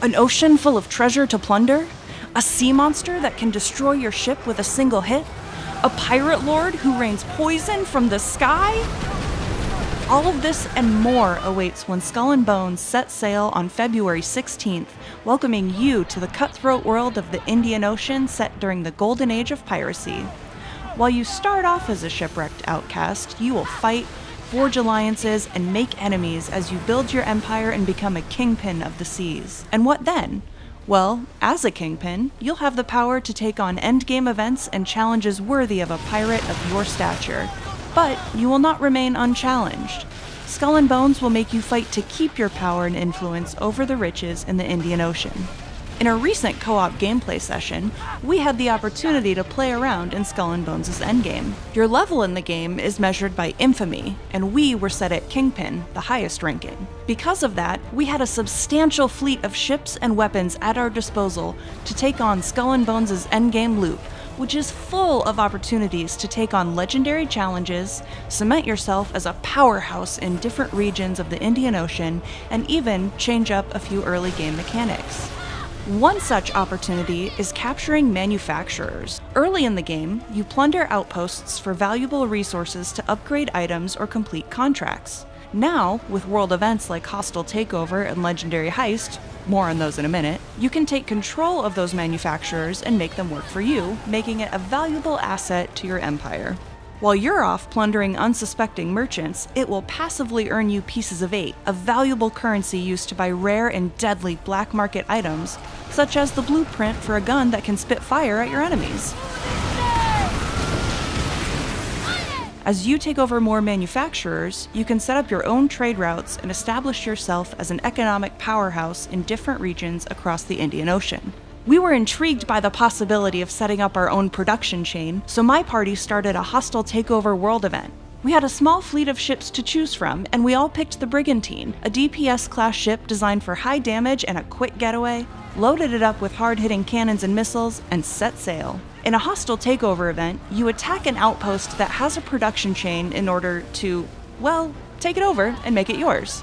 An ocean full of treasure to plunder? A sea monster that can destroy your ship with a single hit? A pirate lord who rains poison from the sky? All of this and more awaits when Skull and Bones set sail on February 16th, welcoming you to the cutthroat world of the Indian Ocean set during the golden age of piracy. While you start off as a shipwrecked outcast, you will fight, forge alliances, and make enemies as you build your empire and become a kingpin of the seas. And what then? Well, as a kingpin, you'll have the power to take on endgame events and challenges worthy of a pirate of your stature. But you will not remain unchallenged. Skull and Bones will make you fight to keep your power and influence over the riches in the Indian Ocean. In a recent co op gameplay session, we had the opportunity to play around in Skull and Bones' endgame. Your level in the game is measured by infamy, and we were set at Kingpin, the highest ranking. Because of that, we had a substantial fleet of ships and weapons at our disposal to take on Skull and Bones' endgame loop, which is full of opportunities to take on legendary challenges, cement yourself as a powerhouse in different regions of the Indian Ocean, and even change up a few early game mechanics. One such opportunity is capturing manufacturers. Early in the game, you plunder outposts for valuable resources to upgrade items or complete contracts. Now, with world events like Hostile Takeover and Legendary Heist, more on those in a minute, you can take control of those manufacturers and make them work for you, making it a valuable asset to your empire. While you're off plundering unsuspecting merchants, it will passively earn you pieces of eight, a valuable currency used to buy rare and deadly black market items, such as the blueprint for a gun that can spit fire at your enemies. As you take over more manufacturers, you can set up your own trade routes and establish yourself as an economic powerhouse in different regions across the Indian Ocean. We were intrigued by the possibility of setting up our own production chain, so my party started a hostile takeover world event. We had a small fleet of ships to choose from, and we all picked the Brigantine, a DPS class ship designed for high damage and a quick getaway, loaded it up with hard hitting cannons and missiles, and set sail. In a hostile takeover event, you attack an outpost that has a production chain in order to, well, take it over and make it yours.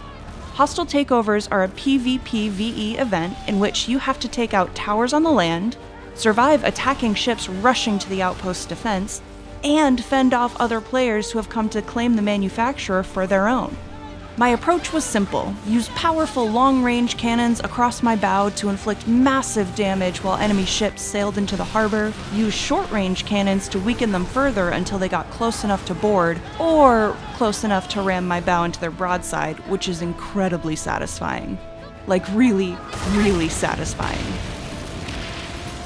Hostile takeovers are a PvPvE event in which you have to take out towers on the land, survive attacking ships rushing to the outpost's defense, and fend off other players who have come to claim the manufacturer for their own. My approach was simple use powerful long range cannons across my bow to inflict massive damage while enemy ships sailed into the harbor, use short range cannons to weaken them further until they got close enough to board, or close enough to ram my bow into their broadside, which is incredibly satisfying. Like, really, really satisfying.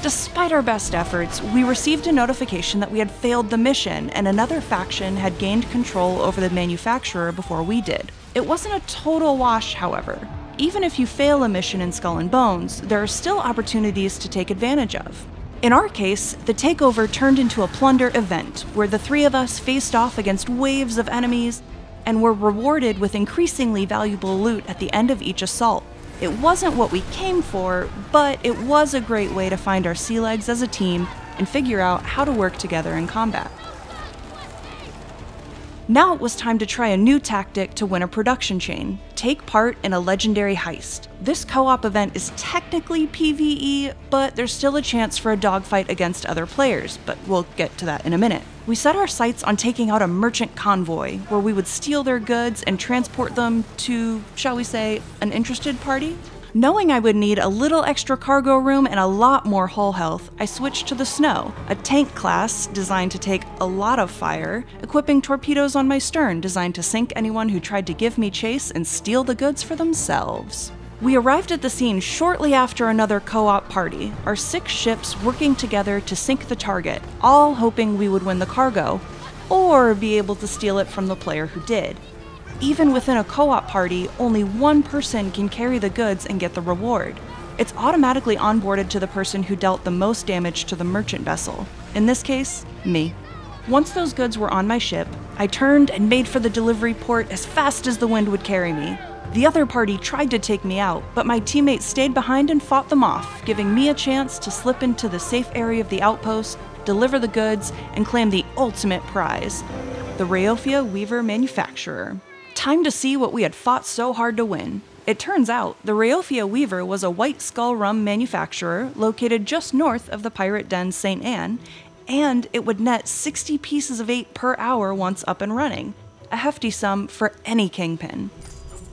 Despite our best efforts, we received a notification that we had failed the mission and another faction had gained control over the manufacturer before we did. It wasn't a total wash, however. Even if you fail a mission in Skull and Bones, there are still opportunities to take advantage of. In our case, the takeover turned into a plunder event where the three of us faced off against waves of enemies and were rewarded with increasingly valuable loot at the end of each assault. It wasn't what we came for, but it was a great way to find our sea legs as a team and figure out how to work together in combat. Now it was time to try a new tactic to win a production chain take part in a legendary heist. This co op event is technically PvE, but there's still a chance for a dogfight against other players, but we'll get to that in a minute. We set our sights on taking out a merchant convoy, where we would steal their goods and transport them to, shall we say, an interested party? Knowing I would need a little extra cargo room and a lot more hull health, I switched to the Snow, a tank class designed to take a lot of fire, equipping torpedoes on my stern designed to sink anyone who tried to give me chase and steal the goods for themselves. We arrived at the scene shortly after another co op party, our six ships working together to sink the target, all hoping we would win the cargo, or be able to steal it from the player who did. Even within a co op party, only one person can carry the goods and get the reward. It's automatically onboarded to the person who dealt the most damage to the merchant vessel. In this case, me. Once those goods were on my ship, I turned and made for the delivery port as fast as the wind would carry me. The other party tried to take me out, but my teammates stayed behind and fought them off, giving me a chance to slip into the safe area of the outpost, deliver the goods, and claim the ultimate prize the Rayofia Weaver Manufacturer. Time to see what we had fought so hard to win. It turns out the Rayofia Weaver was a white skull rum manufacturer located just north of the pirate den St. Anne, and it would net 60 pieces of eight per hour once up and running, a hefty sum for any kingpin.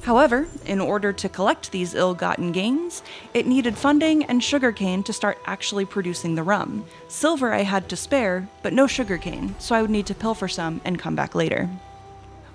However, in order to collect these ill gotten gains, it needed funding and sugarcane to start actually producing the rum. Silver I had to spare, but no sugarcane, so I would need to pilfer some and come back later.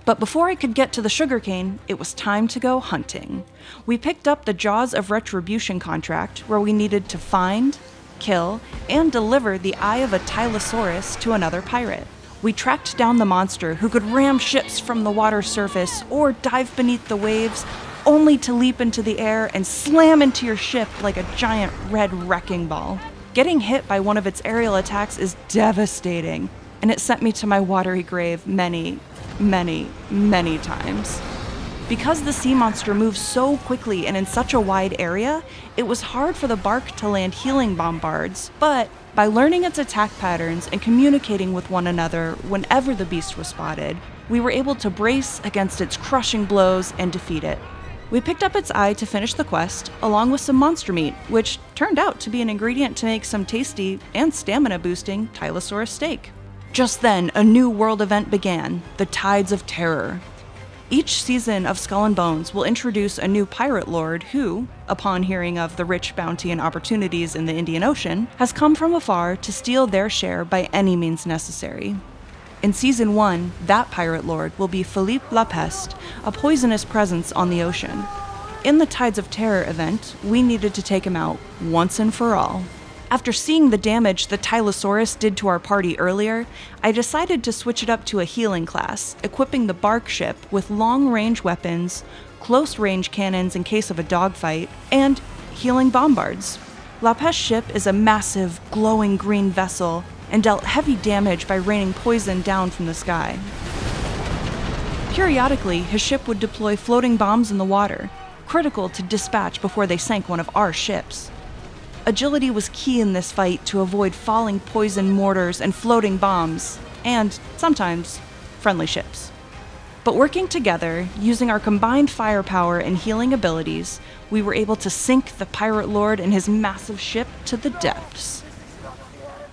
But before I could get to the sugarcane, it was time to go hunting. We picked up the Jaws of Retribution contract, where we needed to find, kill, and deliver the eye of a Tylosaurus to another pirate. We tracked down the monster who could ram ships from the water surface or dive beneath the waves, only to leap into the air and slam into your ship like a giant red wrecking ball. Getting hit by one of its aerial attacks is devastating, and it sent me to my watery grave many, many, many times. Because the sea monster moves so quickly and in such a wide area, it was hard for the Barque to land healing bombards, but by learning its attack patterns and communicating with one another whenever the beast was spotted, we were able to brace against its crushing blows and defeat it. We picked up its eye to finish the quest, along with some monster meat, which turned out to be an ingredient to make some tasty and stamina boosting Tylosaurus steak. Just then, a new world event began the Tides of Terror. Each season of Skull and Bones will introduce a new pirate lord who, upon hearing of the rich bounty and opportunities in the Indian Ocean, has come from afar to steal their share by any means necessary. In season 1, that pirate lord will be Philippe La Lapeste, a poisonous presence on the ocean. In the Tides of Terror event, we needed to take him out once and for all. After seeing the damage the Tylosaurus did to our party earlier, I decided to switch it up to a healing class, equipping the Barque ship with long range weapons, close range cannons in case of a dogfight, and healing bombards. La Peste's ship is a massive, glowing green vessel and dealt heavy damage by raining poison down from the sky. Periodically, his ship would deploy floating bombs in the water, critical to dispatch before they sank one of our ships. Agility was key in this fight to avoid falling poison mortars and floating bombs, and sometimes friendly ships. But working together, using our combined firepower and healing abilities, we were able to sink the pirate lord and his massive ship to the depths.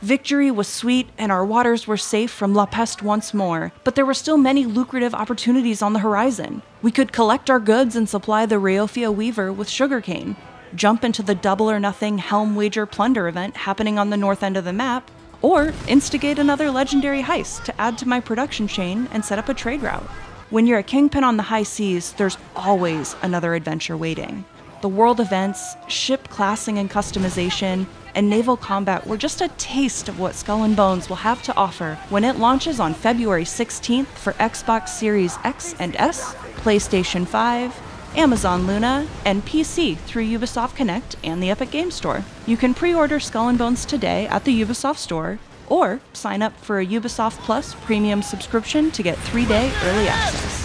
Victory was sweet and our waters were safe from La Peste once more, but there were still many lucrative opportunities on the horizon. We could collect our goods and supply the Rayofia Weaver with sugarcane, jump into the double or nothing Helm Wager plunder event happening on the north end of the map, or instigate another legendary heist to add to my production chain and set up a trade route. When you're a kingpin on the high seas, there's always another adventure waiting. The world events, ship classing and customization, and naval combat were just a taste of what Skull and Bones will have to offer when it launches on February 16th for Xbox Series X and S, PlayStation 5, Amazon Luna, and PC through Ubisoft Connect and the Epic Games Store. You can pre order Skull and Bones today at the Ubisoft Store or sign up for a Ubisoft Plus premium subscription to get three day early access.